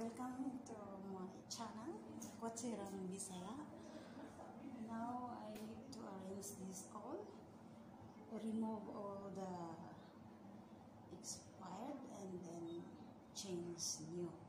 welcome to my channel, Lakwatserang Bisaya. Now I need to arrange this all, remove all the expired and then change new.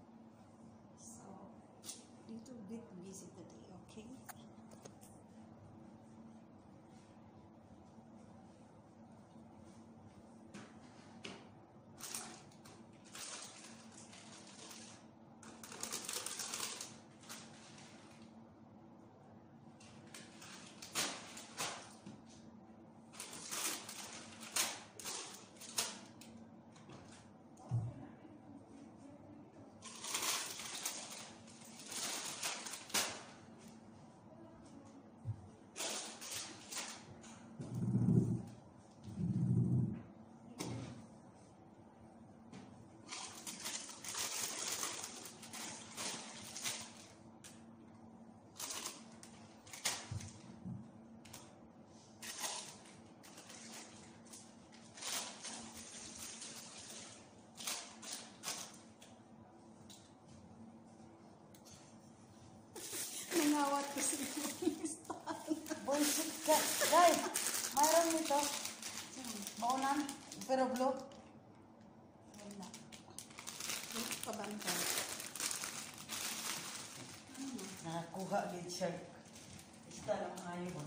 Guys, mayroon nito. Maunan, pero blue. Wala. Pabantay. Nakakuha din siya. Isa lang kayo ba?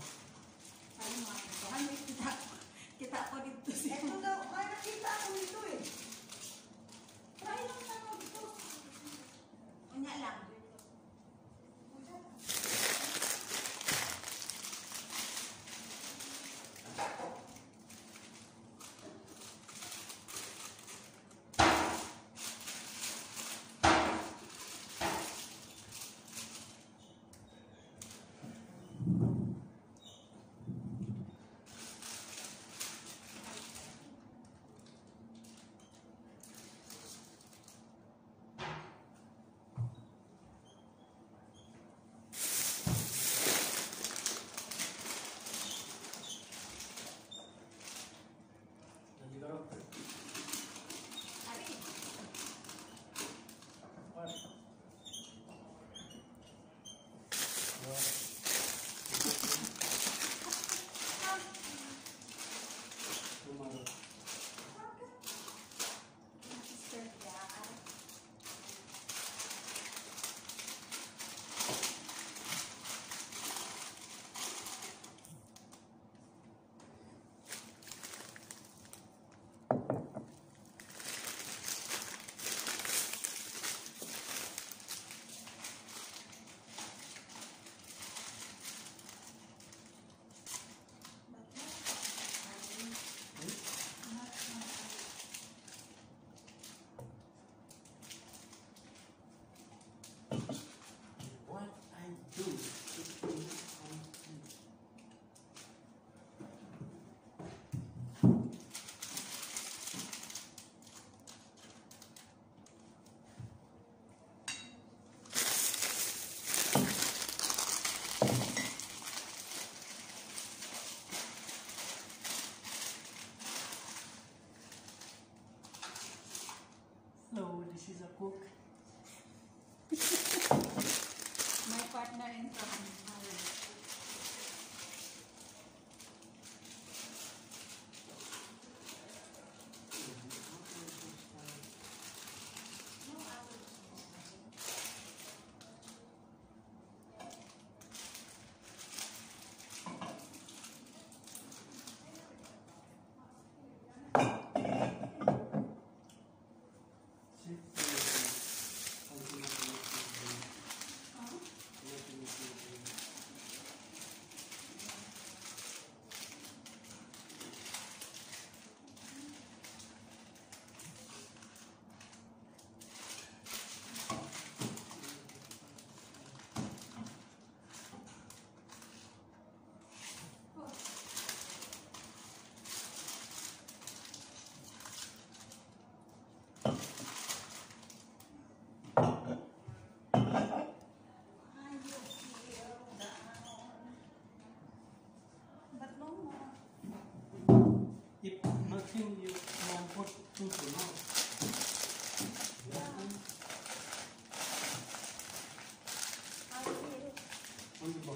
Ano mga ito? Ano kita? Kita ko dito siya. Ito daw, may nakita ako nito eh. Try lang sa dito. Unya lang.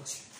negocio.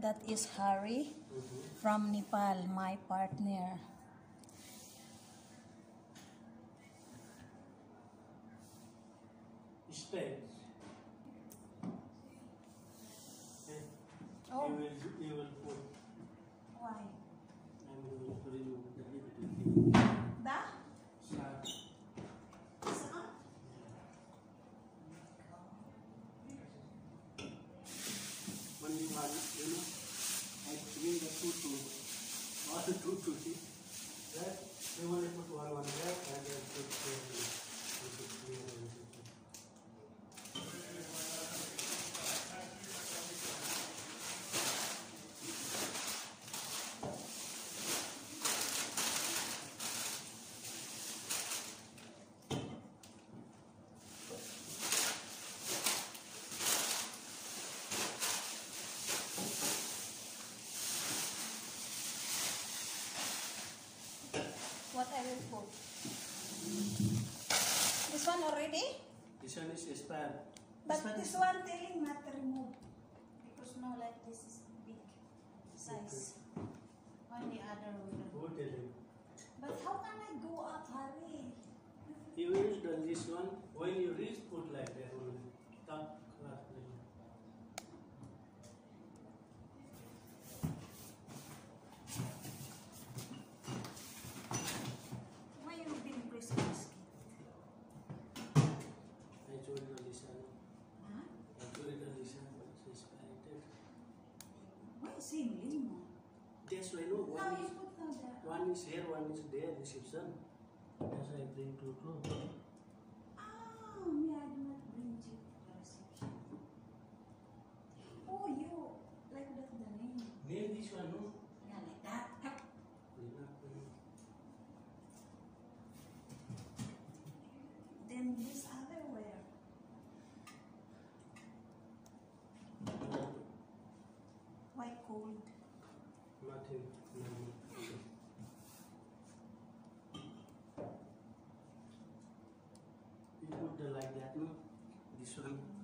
That is Hari from Nepal, my partner. Stay. And Oh. You will, you will put, Why? I'm going to remove the little thing. Da? Start. Saan? Only one, you know, I bring the two two, all two two, see? That, they only put one one there and then put here. This is clear and this is- What I will put? This one already? This one is expired. But one this is- one telling not to remove. Because no, like this is big size. Only other will. Who tell him? But how can I go up, Hari? You use this one, when you reach, put like that Why is he? That's why no, one you is, one is here, one is there, reception. That's why I bring two two. old. Martin. People don't like.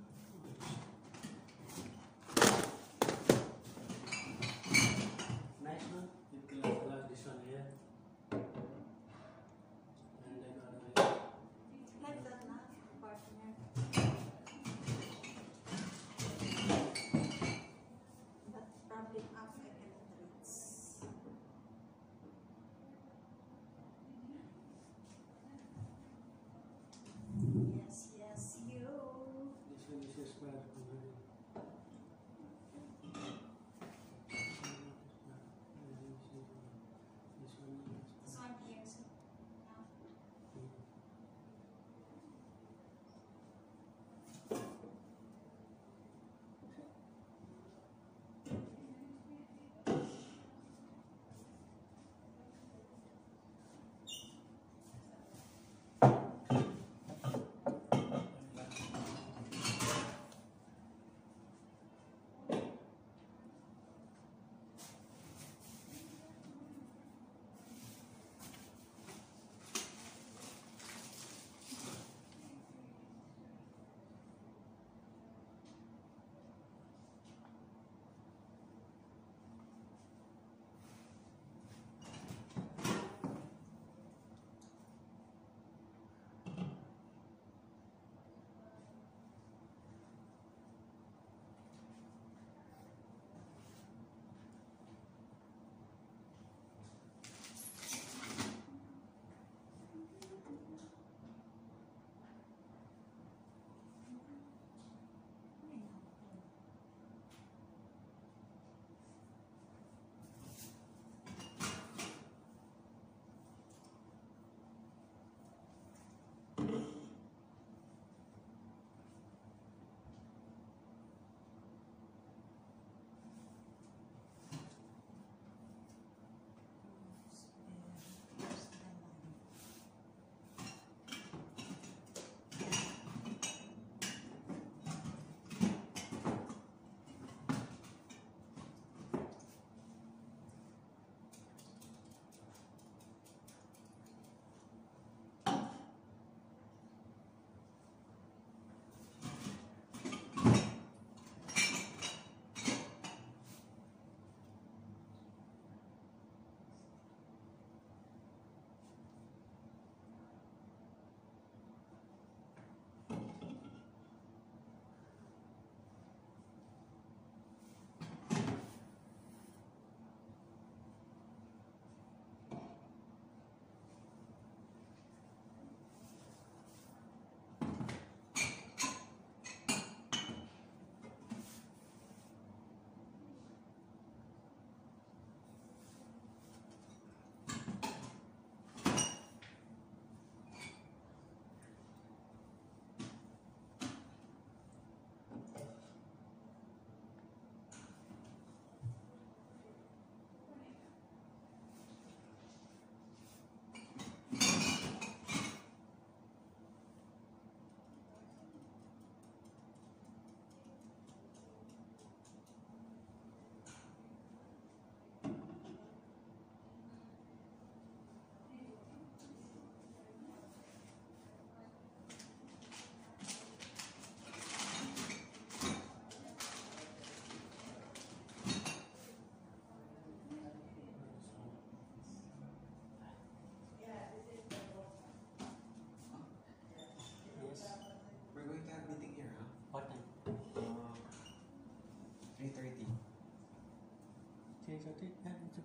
cái em cho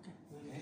cái